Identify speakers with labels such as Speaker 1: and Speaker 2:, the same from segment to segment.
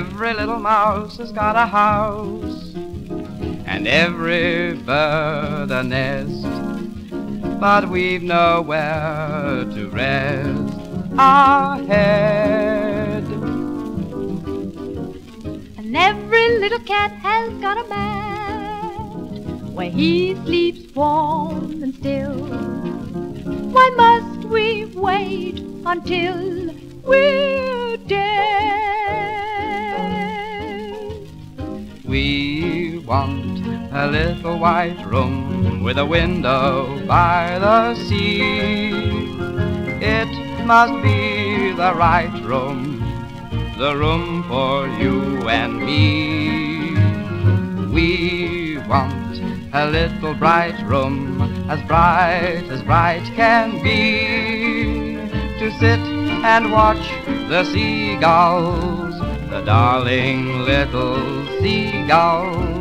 Speaker 1: little mouse has got a house, and every bird a nest, but we've nowhere to rest our head.
Speaker 2: And every little cat has got a bed where he sleeps warm and still. Why must we wait until we're
Speaker 1: Want a little white room with a window by the sea. It must be the right room, the room for you and me. We want a little bright room, as bright as bright can be, to sit and watch the seagulls, the darling little seagulls.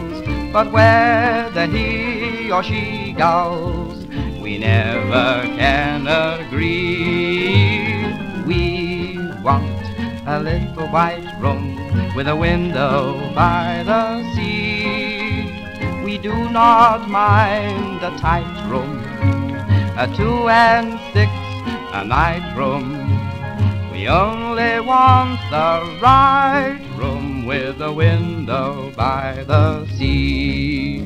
Speaker 1: But whether he or she gulls, we never can agree. We want a little white room with a window by the sea. We do not mind a tight room, a two and six a night room. We only want the right room with a window by the sea.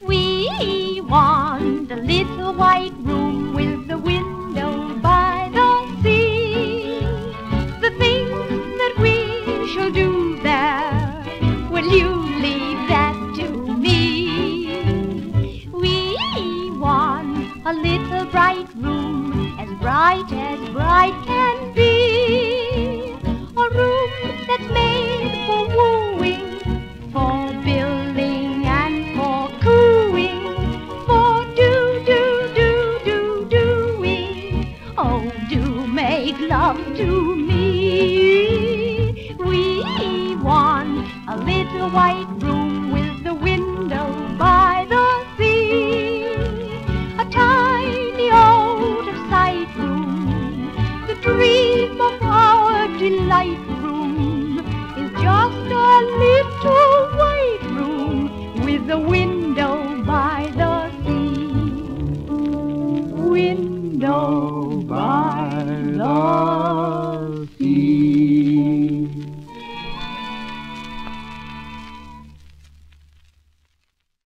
Speaker 2: We want a little white room with the window by the sea. The things that we shall do there, will you leave bright room, as bright as bright can be. A room that's made for wooing, for building and for cooing, for do do do do doing. Oh, do make love to me. We want a little white delight room is just a little white room with the window by the sea. Window by the sea.